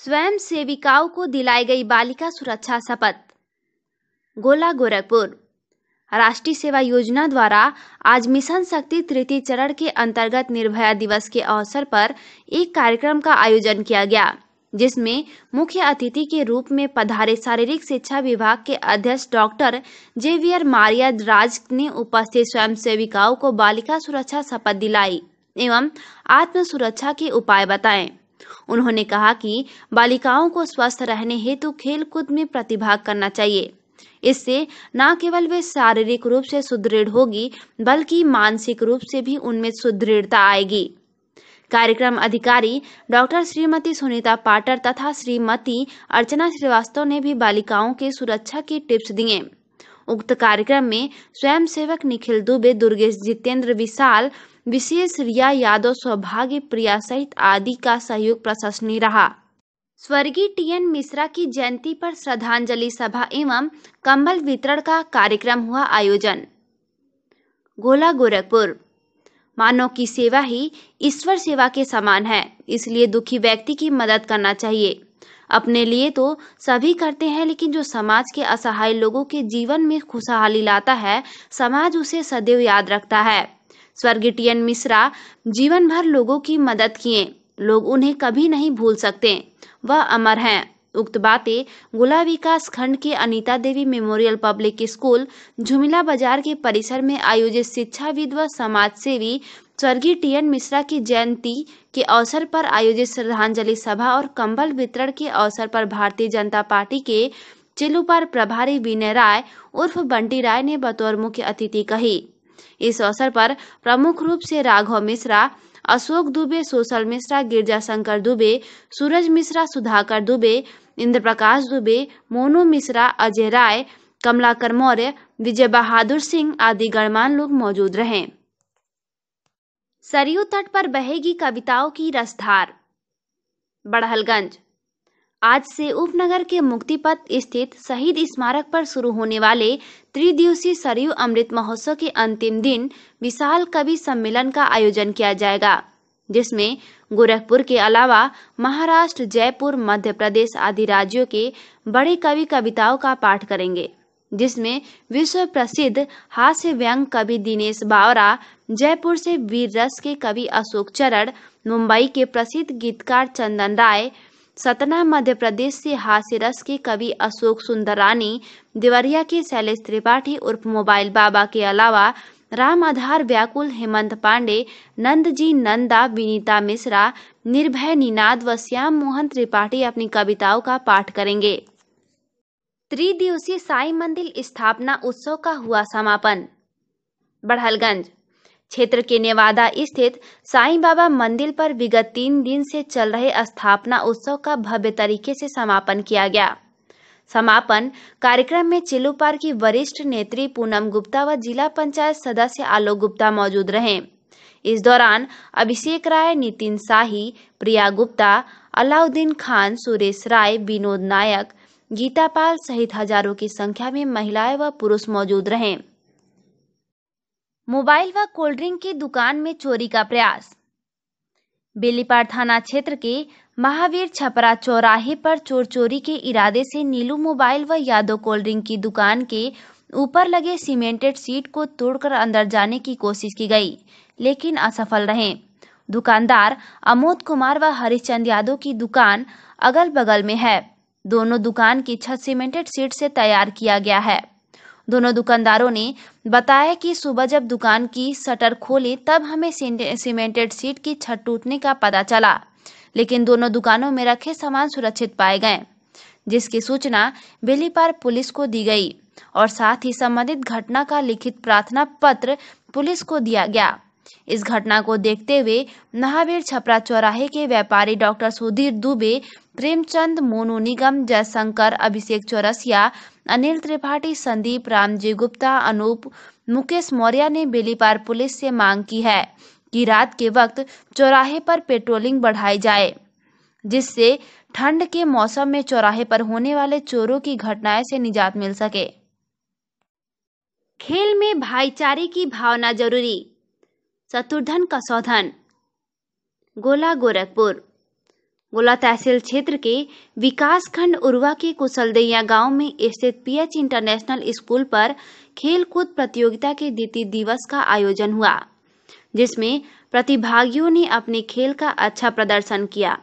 स्वयं सेविकाओं को दिलाई गई बालिका सुरक्षा शपथ। गोला गोरखपुर। राष्ट्रीय सेवा योजना द्वारा आज मिशन शक्ति तृतीय चरण के अंतर्गत निर्भया दिवस के अवसर पर एक कार्यक्रम का आयोजन किया गया, जिसमें मुख्य अतिथि के रूप में पधारे शारीरिक शिक्षा विभाग के अध्यक्ष डॉक्टर जेवियर मारिया राज ने उपस्थित स्वयं सेविकाओं को बालिका सुरक्षा शपथ दिलाई एवं आत्म सुरक्षा के उपाय बताएँ। उन्होंने कहा कि बालिकाओं को स्वस्थ रहने हेतु खेल कूद में प्रतिभाग करना चाहिए। इससे न केवल वे शारीरिक रूप से सुदृढ़ होगी, बल्कि मानसिक रूप से भी उनमें सुदृढ़ता आएगी। कार्यक्रम अधिकारी डॉक्टर श्रीमती सुनीता पाटर तथा श्रीमती अर्चना श्रीवास्तव ने भी बालिकाओं के सुरक्षा की टिप्स दिए। उक्त कार्यक्रम में स्वयं सेवक निखिल दुबे, दुर्गेश जितेंद्र विशाल विशेष रिया यादव, सौभाग्य प्रिया सहित आदि का सहयोग प्रशंसनीय रहा। स्वर्गीय टीएन मिश्रा की जयंती पर श्रद्धांजलि सभा एवं कंबल वितरण का कार्यक्रम हुआ आयोजन। गोला गोरखपुर। मानव की सेवा ही ईश्वर सेवा के समान है, इसलिए दुखी व्यक्ति की मदद करना चाहिए। अपने लिए तो सभी करते हैं, लेकिन जो समाज के असहाय लोगों के जीवन में खुशहाली लाता है, समाज उसे सदैव याद रखता है। स्वर्गीय टीएन मिश्रा जीवन भर लोगों की मदद किए। लोग उन्हें कभी नहीं भूल सकते। वह अमर हैं। उक्त बातें गुला विकास खंड के Anita Devi memorial public school, Jhumila Bazar के परिसर में आयोजित शिक्षाविद व समाज सेवी स्वर्गीय टी एन मिश्रा की जयंती के अवसर पर आयोजित श्रद्धांजलि सभा और कंबल वितरण के अवसर पर भारतीय जनता पार्टी के चिलुपार प्रभारी विनय राय उर्फ़ बंटी राय ने बतौर मुख्य अतिथि कही। इस अवसर पर प्रमुख रूप से राघव मिश्रा, अशोक दुबे, सोशल मिश्रा गिरजा शंकर दुबे, सूरज मिश्रा, सुधाकर दुबे इंद्र प्रकाश दुबे, मोनू मिश्रा, अजय राय, कमलाकर मौर्य, विजय बहादुर सिंह आदि गणमान्य लोग मौजूद रहे। सरयू तट पर बहेगी कविताओं की रसधार, बड़हलगंज। आज से उपनगर के मुक्तिपथ स्थित शहीद स्मारक पर शुरू होने वाले त्रिदिवसीय सरयू अमृत महोत्सव के अंतिम दिन विशाल कवि सम्मेलन का आयोजन किया जाएगा, जिसमें गोरखपुर के अलावा महाराष्ट्र, जयपुर, मध्य प्रदेश आदि राज्यों के बड़े कवि कविताओं का पाठ करेंगे, जिसमें विश्व प्रसिद्ध हास्य व्यंग कवि दिनेश बावरा, जयपुर से वीर रस के कवि अशोक चरण, मुंबई के प्रसिद्ध गीतकार चंदन राय सतना, मध्य प्रदेश से हास्य रस के कवि अशोक सुंदरानी, देवरिया के शैलेश त्रिपाठी उर्फ़ मोबाइल बाबा के अलावा राम आधार, व्याकुल हेमंत पांडे नंद जी नंदा, विनीता मिश्रा, निर्भय निनाद व श्याम मोहन त्रिपाठी अपनी कविताओं का पाठ करेंगे। त्रिदिवसीय साई मंदिर स्थापना उत्सव का हुआ समापन। बढ़लगंज क्षेत्र के नेवादा स्थित साईं बाबा मंदिर पर विगत तीन दिन से चल रहे स्थापना उत्सव का भव्य तरीके से समापन किया गया। समापन कार्यक्रम में चिलुपार की वरिष्ठ नेत्री पूनम गुप्ता व जिला पंचायत सदस्य आलोक गुप्ता मौजूद रहे। इस दौरान अभिषेक राय, नितिन शाही प्रिया गुप्ता, अलाउद्दीन खान, सुरेश राय, विनोद नायक, गीता पाल सहित हज़ारों की संख्या में महिलाएँ व पुरुष मौजूद रहे। मोबाइल व कोल्ड ड्रिंक की दुकान में चोरी का प्रयास। बेलीपाड़ थाना क्षेत्र के महावीर छपरा चौराहे पर चोर चोरी के इरादे से नीलू मोबाइल व यादव कोल्ड ड्रिंक की दुकान के ऊपर लगे सीमेंटेड सीट को तोड़कर अंदर जाने की कोशिश की गई, लेकिन असफल रहे। दुकानदार अमोद कुमार व हरिश्चंद यादव की दुकान अगल बगल में है। दोनों दुकान की छत सीमेंटेड सीट से तैयार किया गया है। दोनों दुकानदारों ने बताया कि सुबह जब दुकान की शटर खोली, तब हमें सीमेंटेड सीट की छत टूटने का पता चला। लेकिन दोनों दुकानों में रखे सामान सुरक्षित पाए गए, जिसकी सूचना बेलीपार पुलिस को दी गई और साथ ही संबंधित घटना का लिखित प्रार्थना पत्र पुलिस को दिया गया। इस घटना को देखते हुए महावीर छपरा चौराहे के व्यापारी डॉक्टर सुधीर दुबे प्रेमचंद मोनू निगम, जयशंकर, अभिषेक चौरसिया, अनिल त्रिपाठी, संदीप रामजी गुप्ता, अनूप, मुकेश मौर्य ने बेलीपार पुलिस से मांग की है कि रात के वक्त चौराहे पर पेट्रोलिंग बढ़ाई जाए, जिससे ठंड के मौसम में चौराहे पर होने वाले चोरों की घटनाएँ से निजात मिल सके। खेल में भाईचारे की भावना ज़रूरी शत्रुधन कसौधन गोला गोरखपुर। गोला तहसील क्षेत्र के विकास खंड उर्वा के कुशलदैया गाँव में स्थित पीएच इंटरनेशनल स्कूल पर खेल कूद प्रतियोगिता के द्वितीय दिवस का आयोजन हुआ, जिसमें प्रतिभागियों ने अपने खेल का अच्छा प्रदर्शन किया।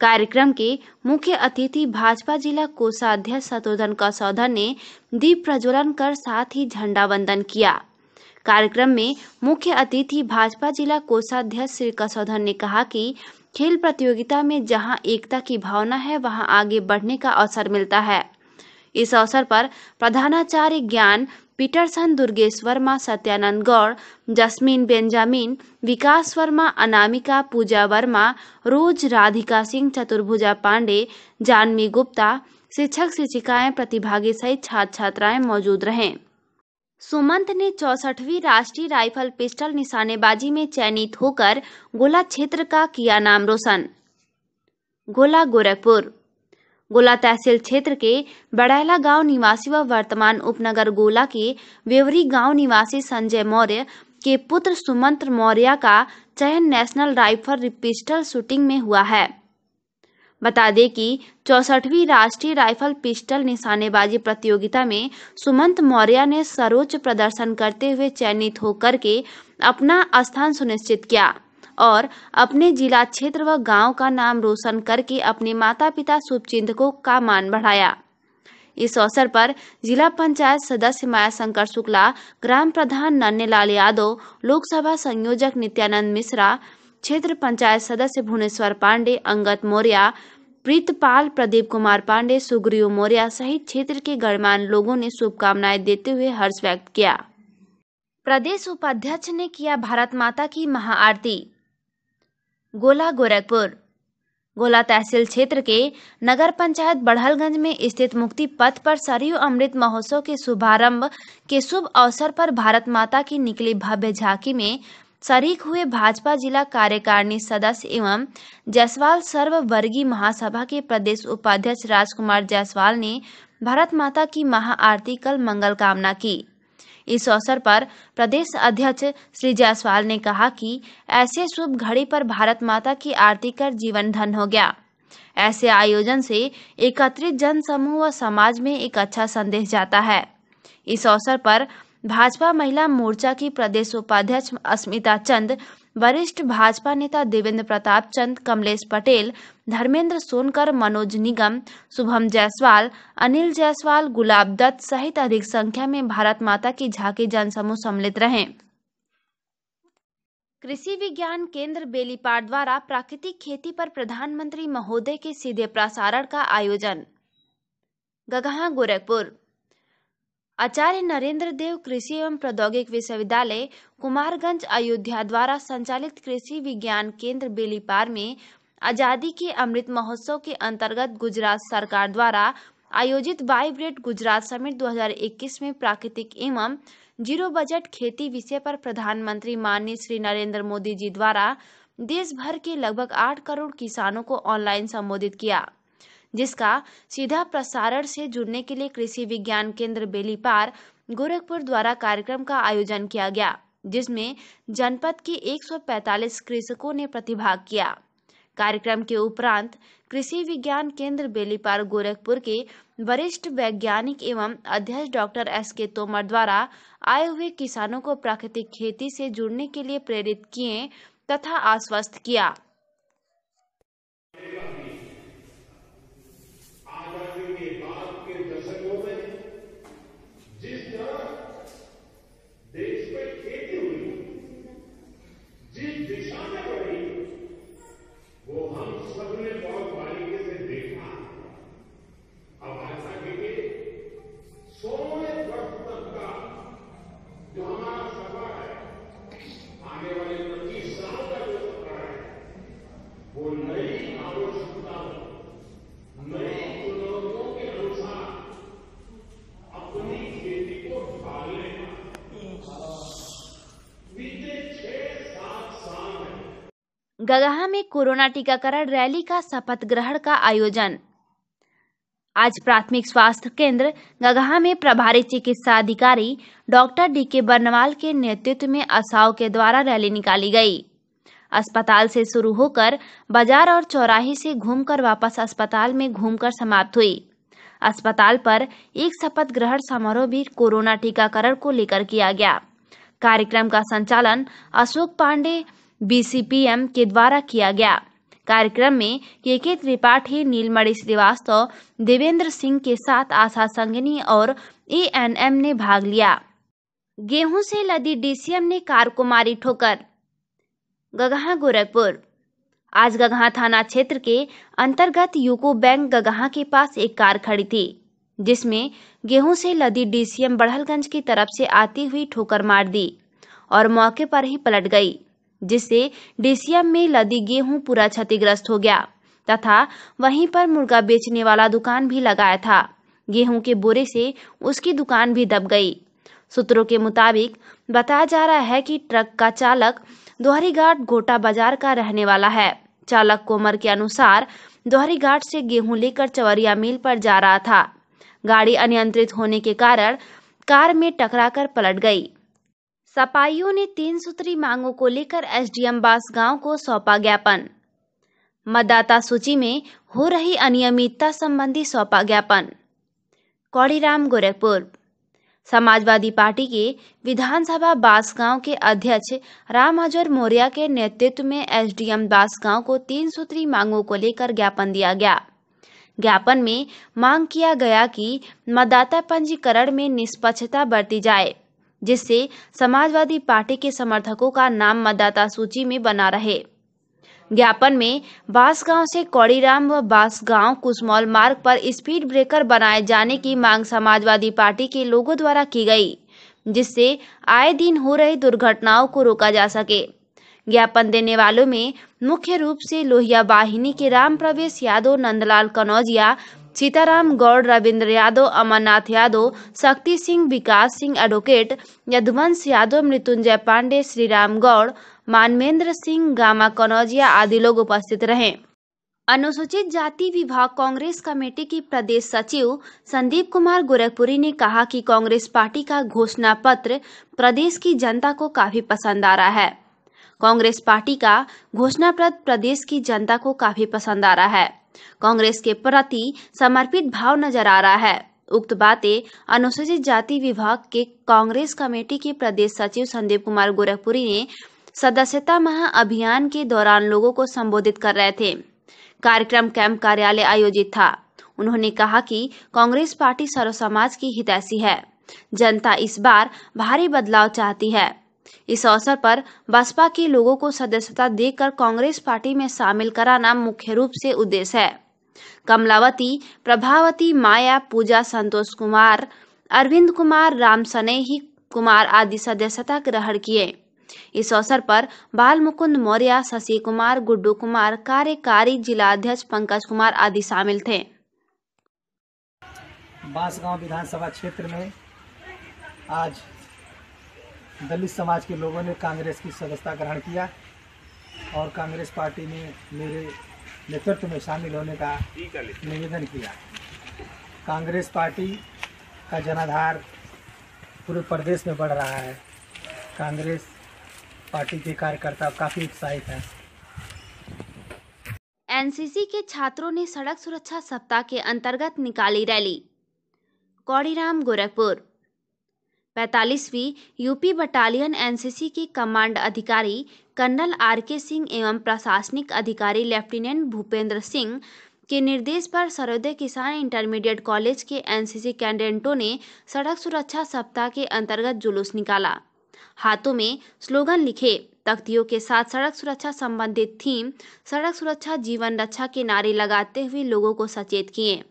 कार्यक्रम के मुख्य अतिथि भाजपा जिला कोषाध्यक्ष शत्रुधन कसौधन ने दीप प्रज्वलन कर साथ ही झंडा वंदन किया। कार्यक्रम में मुख्य अतिथि भाजपा जिला कोषाध्यक्ष श्री कसौधन ने कहा कि खेल प्रतियोगिता में जहाँ एकता की भावना है, वहाँ आगे बढ़ने का अवसर मिलता है। इस अवसर पर प्रधानाचार्य Gyan Peterson, Durgesh Verma, Satyanand Gaur, Jasmine Benjamin, Vikas Verma, Anamika Pooja Verma Rose Radhika Singh, Chaturbhuja Pandey Janvi Gupta, शिक्षक शिक्षिकाएँ, प्रतिभागी सहित छात्र छात्राएँ मौजूद रहे। सुमंत ने चौसठवीं राष्ट्रीय राइफल पिस्टल निशानेबाजी में चयनित होकर गोला क्षेत्र का किया नाम रोशन। गोला गोरखपुर। गोला तहसील क्षेत्र के बड़ैला गाँव निवासी व वर्तमान उपनगर गोला के वेवरी गाँव निवासी संजय मौर्य के पुत्र सुमंत मौर्य का चयन नेशनल राइफल पिस्टल शूटिंग में हुआ है। बता दें कि चौसठवीं राष्ट्रीय राइफल पिस्टल निशानेबाजी प्रतियोगिता में सुमंत मौर्य ने सर्वोच्च प्रदर्शन करते हुए चयनित होकर के अपना स्थान सुनिश्चित किया और अपने जिला क्षेत्र व गाँव का नाम रोशन करके अपने माता पिता शुभचिंतकों का मान बढ़ाया। इस अवसर पर जिला पंचायत सदस्य माया शंकर शुक्ला, ग्राम प्रधान नन्नेलाल यादव, लोकसभा संयोजक नित्यानंद मिश्रा, क्षेत्र पंचायत सदस्य भुवनेश्वर पांडे अंगत मौर्य प्रीतपाल प्रदीप कुमार पांडे, सुग्रीव मौर्य सहित क्षेत्र के गणमान्य लोगों ने शुभकामनाएँ देते हुए हर्ष व्यक्त किया। प्रदेश उपाध्यक्ष ने किया भारत माता की महाआरती। गोला गोरखपुर। गोला तहसील क्षेत्र के नगर पंचायत बढ़लगंज में स्थित मुक्ति पथ पर सरयू अमृत महोत्सव के शुभारंभ के शुभ अवसर पर भारत माता की निकली भव्य झांकी में शरीक हुए भाजपा जिला कार्यकारिणी सदस्य एवं जायसवाल सर्ववर्गीय महासभा के प्रदेश उपाध्यक्ष राजकुमार जायसवाल ने भारत माता की महाआरती कल मंगल कामना की। इस अवसर पर प्रदेश अध्यक्ष श्री जायसवाल ने कहा कि ऐसे शुभ घड़ी पर भारत माता की आरती कर जीवन धन हो गया। ऐसे आयोजन से एकत्रित जन समूह व समाज में एक अच्छा संदेश जाता है। इस अवसर पर भाजपा महिला मोर्चा की प्रदेश उपाध्यक्ष अस्मिता चंद, वरिष्ठ भाजपा नेता देवेंद्र प्रताप चंद, कमलेश पटेल, धर्मेंद्र सोनकर, मनोज निगम, शुभम जायसवाल, अनिल जायसवाल, गुलाब दत्त सहित अधिक संख्या में भारत माता की झांकी जनसमूह सम्मिलित रहे। कृषि विज्ञान केंद्र बेलीपाड़ द्वारा प्राकृतिक खेती पर प्रधानमंत्री महोदय के सीधे प्रसारण का आयोजन। गगहा, गोरखपुर। आचार्य नरेंद्र देव कृषि एवं प्रौद्योगिक विश्वविद्यालय कुमारगंज अयोध्या द्वारा संचालित कृषि विज्ञान केंद्र बेलीपार में आज़ादी के अमृत महोत्सव के अंतर्गत गुजरात सरकार द्वारा आयोजित वाइब्रेट गुजरात समिट 2021 में प्राकृतिक एवं ज़ीरो बजट खेती विषय पर प्रधानमंत्री माननीय श्री नरेंद्र मोदी जी द्वारा देश भर के लगभग आठ करोड़ किसानों को ऑनलाइन संबोधित किया। जिसका सीधा प्रसारण से जुड़ने के लिए कृषि विज्ञान केंद्र बेलीपार गोरखपुर द्वारा कार्यक्रम का आयोजन किया गया, जिसमें जनपद के 145 कृषकों ने प्रतिभाग किया। कार्यक्रम के उपरांत कृषि विज्ञान केंद्र बेलीपार गोरखपुर के वरिष्ठ वैज्ञानिक एवं अध्यक्ष डॉक्टर एस के तोमर द्वारा आए हुए किसानों को प्राकृतिक खेती से जुड़ने के लिए प्रेरित किए तथा आश्वस्त किया। गगहा में कोरोना टीकाकरण रैली का शपथ ग्रहण का आयोजन। आज प्राथमिक स्वास्थ्य केंद्र गगहा में प्रभारी चिकित्सा अधिकारी डॉक्टर डी के बर्नवाल के नेतृत्व में असाव के द्वारा रैली निकाली गई। अस्पताल से शुरू होकर बाज़ार और चौराहे से घूमकर वापस अस्पताल में घूमकर समाप्त हुई। अस्पताल पर एक शपथ ग्रहण समारोह भी कोरोना टीकाकरण को लेकर किया गया। कार्यक्रम का संचालन अशोक पांडे बीसीपीएम के द्वारा किया गया। कार्यक्रम में के के त्रिपाठी, नीलमणि श्रीवास्तव, देवेंद्र सिंह के साथ आशा संगनी और एएनएम ने भाग लिया। गेहूँ से लदी डीसीएम ने कार को मारी ठोकर। गगहा, गोरखपुर। आज गगहा थाना क्षेत्र के अंतर्गत यूको बैंक गगहा के पास एक कार खड़ी थी, जिसमें गेहूँ से लदी डीसीएम बढ़लगंज की तरफ़ से आती हुई ठोकर मार दी और मौके पर ही पलट गई। जिससे डीसीएम में लदी गेहूँ पूरा क्षतिग्रस्त हो गया। तथा वहीं पर मुर्गा बेचने वाला दुकान भी लगाया था। गेहूँ के बोरे से उसकी दुकान भी दब गई। सूत्रों के मुताबिक बताया जा रहा है कि ट्रक का चालक दोहरीघाट गोटा बाज़ार का रहने वाला है। चालक कोमर के अनुसार दोहरीघाट से गेहूँ लेकर चवरिया मिल पर जा रहा था। गाड़ी अनियंत्रित होने के कारण कार में टकराकर पलट गई। सपाइयों ने तीन सूत्री मांगों को लेकर एसडीएम बास गाँव को सौंपा ज्ञापन। मतदाता सूची में हो रही अनियमितता संबंधी सौंपा ज्ञापन। कौड़ीराम, गोरखपुर। समाजवादी पार्टी के विधानसभा बासगांव के अध्यक्ष राम अजर मौर्य के नेतृत्व में एसडीएम बासगांव को तीन सूत्री मांगों को लेकर ज्ञापन दिया गया। ज्ञापन में मांग किया गया कि मतदाता पंजीकरण में निष्पक्षता बरती जाए। जिससे समाजवादी पार्टी के समर्थकों का नाम मतदाता सूची में बना रहे। ज्ञापन में, बांसगांव से कौड़ीराम व बांसगांव कुसमौल मार्ग पर स्पीड ब्रेकर बनाए जाने की मांग समाजवादी पार्टी के लोगों द्वारा की गई, जिससे आए दिन हो रही दुर्घटनाओं को रोका जा सके। ज्ञापन देने वालों में मुख्य रूप से लोहिया वाहिनी के राम प्रवेश यादव, नंदलाल कनौजिया सीताराम गौड़, रविंद्र यादव, अमरनाथ यादव, शक्ति सिंह, विकास सिंह एडवोकेट, यदुवंश यादव, मृत्युंजय पांडे, श्रीराम गौड़ मानवेंद्र सिंह, गामा कनौजिया आदि लोग उपस्थित रहे। अनुसूचित जाति विभाग कांग्रेस कमेटी की प्रदेश सचिव संदीप कुमार गोरखपुरी ने कहा कि कांग्रेस पार्टी का घोषणा पत्र प्रदेश की जनता को काफ़ी पसंद आ रहा है। कांग्रेस पार्टी का घोषणा पत्र प्रदेश की जनता को काफ़ी पसंद आ रहा है। कांग्रेस के प्रति समर्पित भाव नज़र आ रहा है। उक्त बातें अनुसूचित जाति विभाग के कांग्रेस कमेटी के प्रदेश सचिव संदीप कुमार गोरखपुरी ने सदस्यता महा अभियान के दौरान लोगों को संबोधित कर रहे थे। कार्यक्रम कैंप कार्यालय आयोजित था। उन्होंने कहा कि कांग्रेस पार्टी सर्व समाज की हितैषी है। जनता इस बार भारी बदलाव चाहती है। इस अवसर पर बसपा के लोगों को सदस्यता देकर कांग्रेस पार्टी में शामिल कराना मुख्य रूप से उद्देश्य है। कमलावती, प्रभावती माया, पूजा संतोष कुमार, अरविंद कुमार, राम सनेही कुमार आदि सदस्यता ग्रहण किए। इस अवसर पर बाल मुकुंद मौर्य, शशि कुमार, गुड्डू कुमार, कार्यकारी जिलाध्यक्ष पंकज कुमार आदि शामिल थे। बांसगांव विधानसभा क्षेत्र में आज दलित समाज के लोगों ने कांग्रेस की सदस्यता ग्रहण किया और कांग्रेस पार्टी ने मेरे नेतृत्व में शामिल होने का निवेदन किया। कांग्रेस पार्टी का जनाधार पूरे प्रदेश में बढ़ रहा है। कांग्रेस पार्टी के कार्यकर्ता काफ़ी उत्साहित हैं। एनसीसी के छात्रों ने सड़क सुरक्षा सप्ताह के अंतर्गत निकाली रैली। कौड़ीराम गोरखपुर। पैतालीसवीं यूपी बटालियन एनसीसी के कमांड अधिकारी कर्नल आर के सिंह एवं प्रशासनिक अधिकारी लेफ्टिनेंट भूपेंद्र सिंह के निर्देश पर सर्वोदय किसान इंटरमीडिएट कॉलेज के एनसीसी कैडेटों ने सड़क सुरक्षा सप्ताह के अंतर्गत जुलूस निकाला। हाथों में स्लोगन लिखे, तख्तियों के साथ सड़क सुरक्षा संबंधित थीम, सड़क सुरक्षा जीवन रक्षा के नारे लगाते हुए लोगों को सचेत किए।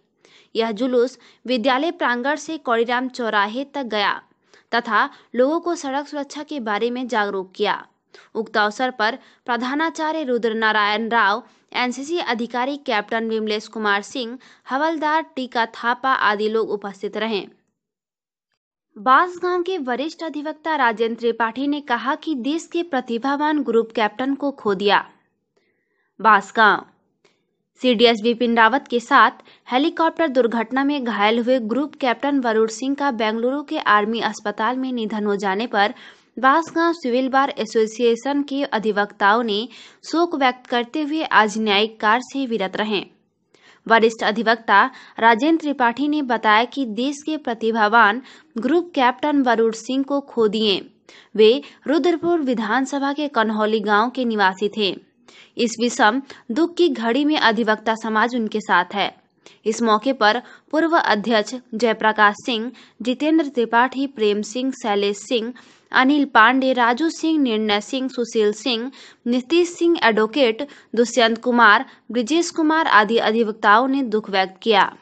यह जुलूस विद्यालय प्रांगण से कौड़ीराम चौराहे तक गया। तथा लोगों को सड़क सुरक्षा के बारे में जागरूक किया। उक्त अवसर पर प्रधानाचार्य रुद्र नारायण राव, एनसीसी अधिकारी कैप्टन विमलेश कुमार सिंह, हवलदार टीका थापा आदि लोग उपस्थित रहे। बांसगांव के वरिष्ठ अधिवक्ता राजेंद्र त्रिपाठी ने कहा कि देश के प्रतिभावान ग्रुप कैप्टन को खो दिया। बांसगांव सीडीएस विपिन रावत के साथ हेलीकॉप्टर दुर्घटना में घायल हुए ग्रुप कैप्टन वरुण सिंह का बेंगलुरु के आर्मी अस्पताल में निधन हो जाने पर बांसगांव सिविल बार एसोसिएशन के अधिवक्ताओं ने शोक व्यक्त करते हुए आज न्यायिक कार्य से विरत रहे। वरिष्ठ अधिवक्ता राजेंद्र त्रिपाठी ने बताया कि देश के प्रतिभावान ग्रुप कैप्टन वरुण सिंह को खो दिए। वे रुद्रपुर विधानसभा के कन्हौली गाँव के निवासी थे। इस विषम दुख की घड़ी में अधिवक्ता समाज उनके साथ है। इस मौके पर पूर्व अध्यक्ष जयप्रकाश सिंह, जितेंद्र त्रिपाठी, प्रेम सिंह, शैलेश सिंह, अनिल पांडे, राजू सिंह, निर्णय सिंह, सुशील सिंह, नीतीश सिंह एडवोकेट दुष्यंत कुमार, ब्रिजेश कुमार आदि अधिवक्ताओं ने दुख व्यक्त किया।